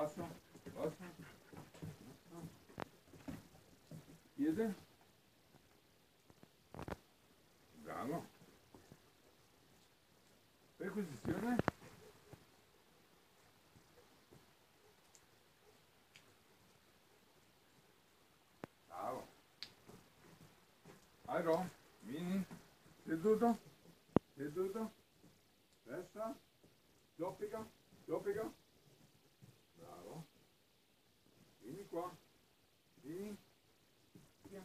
Basta, basta. Piede. Bravo. Perquisizione. Bravo. Airo, mini, seduto, seduto, testa, doppica, doppica. Qua, vieni, via.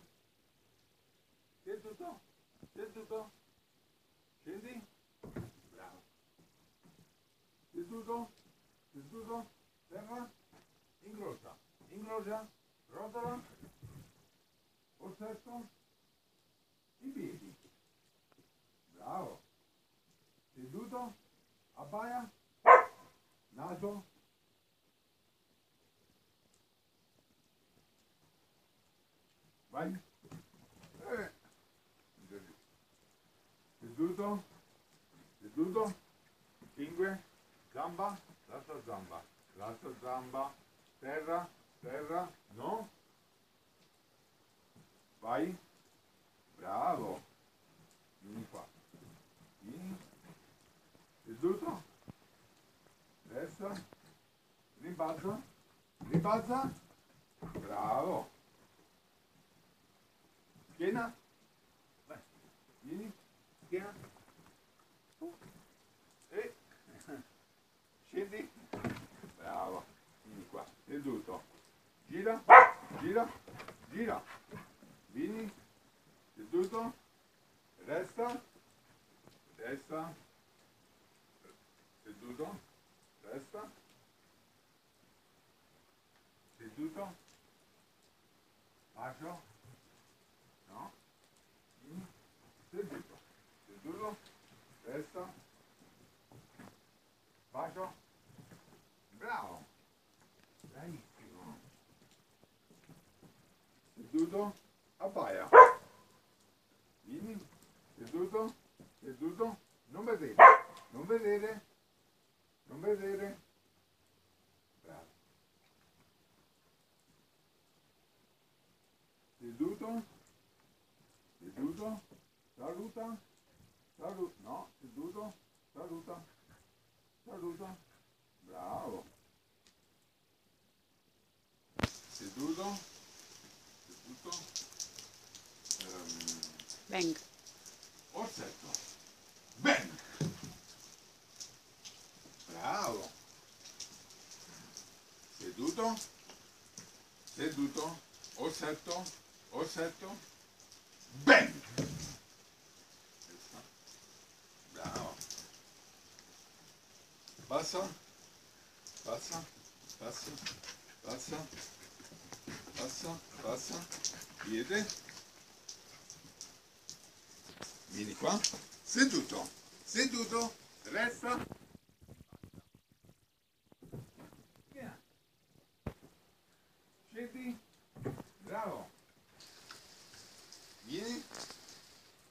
Seduto, seduto, scendi. Bravo. Seduto, seduto, terra, incrocia, incrocia, rotola, possesso, i piedi. Bravo. Seduto, abbaia, naso. Vai. Eh. Seduto, seduto, cinque, gamba, l'altra gamba, l'altra gamba, terra, terra, no? Vai. Bravo. Vieni qua. Vieni. Seduto. Destra. Rimbalza. Rimbalza. Bravo. Schiena. Vai. Vieni. Schiena. Su. E. Scendi. Bravo. Vieni qua. Seduto. Gira. Gira. Gira. Vieni. Seduto. Resta. Resta. Seduto. Resta. Seduto. Bacio. No. Vieni. Seduto. Seduto. Resta. Bacio. Bravo. Bravissimo. Seduto. Abbaia. Vieni. Seduto. Seduto. Non vedere. Non vedere. Non vedere. Bravo. Seduto. Seduto. Saluta. Saluta. No, seduto. Saluta. Saluta. Bravo. Seduto. Venga. Orsetto. Bene. Bravo. Seduto. Seduto. Orsetto. Orsetto. Bene. Bravo. Passa. Passa. Passa. Passa. Passa. Passa. Piede. Vieni qua. Seduto. Seduto. Resta. Scendi. Bravo. Vieni.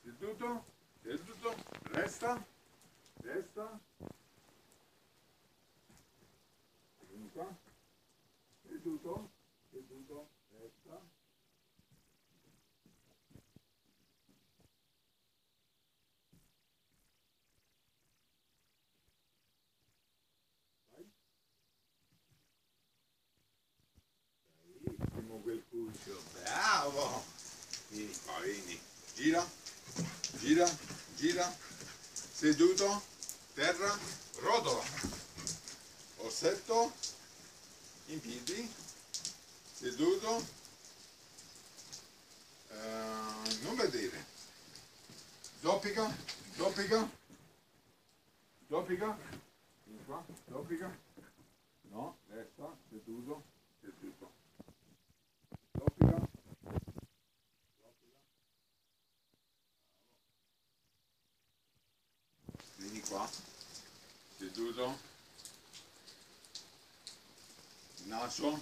Seduto. Seduto. Resta. Resta. Vieni qua. Seduto. Seduto. Resta. Cuccio, bravo! Vieni qua, vieni. Gira, gira, gira. Seduto, terra, rotola. Orsetto, in piedi. Seduto. Eh, non vedere. Zoppica, zoppica. Zoppica. Vieni qua, zoppica. No, seduto, seduto. Zoppica. Zoppica. Vieni qua, seduto. Naso.